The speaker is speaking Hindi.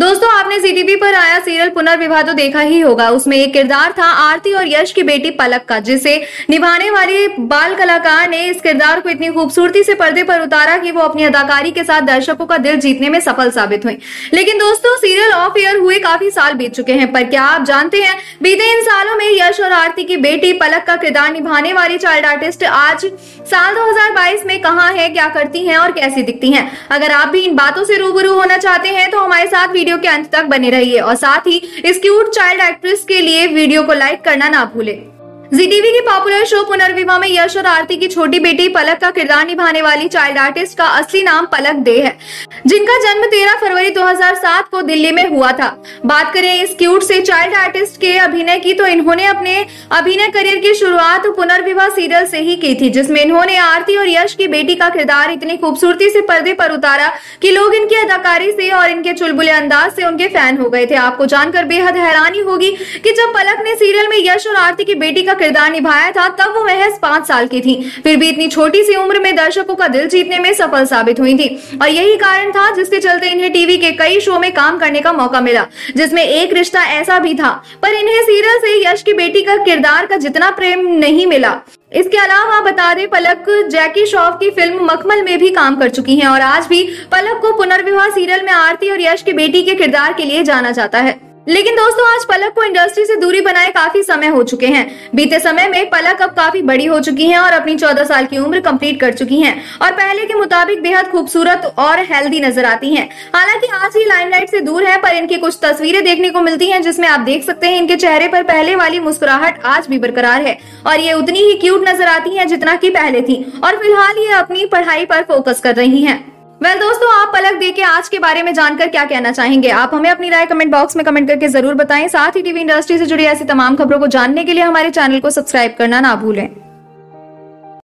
दोस्तों, आपने जीटीवी पर आया सीरियल पुनर्विवाह तो देखा ही होगा। उसमें एक किरदार था आरती और यश की बेटी पलक का, जिसे निभाने वाली बाल कलाकार ने इस किरदार को इतनी खूबसूरती से पर्दे पर उतारा कि वो अपनी अदाकारी के साथ दर्शकों का दिल जीतने में सफल साबित हुई। लेकिन दोस्तों सीरियल ऑफ़ एयर हुए काफ़ी साल बीत चुके हैं, पर क्या आप जानते हैं, बीते इन सालों में यश और आरती की बेटी पलक का किरदार निभाने वाली चाइल्ड आर्टिस्ट आज साल 2022 में कहाँ है, क्या करती है और कैसी दिखती है? अगर आप भी इन बातों से रूबरू होना चाहते हैं तो हमारे साथ वीडियो के अंत तक बने रहिए और साथ ही इस क्यूट चाइल्ड एक्ट्रेस के लिए वीडियो को लाइक करना ना भूलें। जीटीवी के पॉपुलर शो पुनर्विवाह में यश और आरती की छोटी बेटी पलक का किरदार निभाने वाली चाइल्ड आर्टिस्ट का असली नाम पलक दे है, जिनका जन्म 13 फरवरी 2007 को दिल्ली में हुआ था। बात करें इस क्यूट से चाइल्ड आर्टिस्ट के अभिनय की तो इन्होंने अपने अभिनय करियर की शुरुआत पुनर्विवाह सीरियल से ही की थी, जिसमें इन्होंने आरती और यश की बेटी का किरदार इतनी खूबसूरती से पर्दे पर उतारा की लोग इनकी अदाकारी से और इनके चुलबुले अंदाज से उनके फ़ैन हो गए थे। आपको जानकर बेहद हैरानी होगी की जब पलक ने सीरियल में यश और आरती की बेटी का किरदार निभाया था, तब वो महज पाँच साल की थी। फिर भी इतनी छोटी सी उम्र में दर्शकों का दिल जीतने में सफल साबित हुई थी। और यही कारण था जिसके चलते इन्हें टीवी के कई शो में काम करने का मौका मिला, जिसमें एक रिश्ता ऐसा भी था। पर इन्हें सीरियल से यश की बेटी का किरदार का जितना प्रेम नहीं मिला। इसके अलावा बता दें, पलक जैकी श्रॉफ की फ़िल्म मखमल में भी काम कर चुकी हैं और आज भी पलक को पुनर्विवाह सीरियल में आरती और यश की बेटी के किरदार के लिए जाना जाता है। लेकिन दोस्तों, आज पलक को इंडस्ट्री से दूरी बनाए काफ़ी समय हो चुके हैं। बीते समय में पलक अब काफ़ी बड़ी हो चुकी हैं और अपनी 14 साल की उम्र कंप्लीट कर चुकी हैं और पहले के मुताबिक बेहद खूबसूरत और हेल्दी नज़र आती हैं। हालाँकि आज ही लाइमलाइट से दूर है, पर इनकी कुछ तस्वीरें देखने को मिलती है, जिसमें आप देख सकते हैं इनके चेहरे पर पहले वाली मुस्कुराहट आज भी बरकरार है और ये उतनी ही क्यूट नज़र आती है जितना की पहले थी। और फ़िलहाल ये अपनी पढ़ाई पर फोकस कर रही है। वेल well, दोस्तों आप पलक दे के आज के बारे में जानकर क्या कहना चाहेंगे? आप हमें अपनी राय कमेंट बॉक्स में कमेंट करके ज़रूर बताएँ। साथ ही टीवी इंडस्ट्री से जुड़ी ऐसी तमाम खबरों को जानने के लिए हमारे चैनल को सब्सक्राइब करना ना भूलें।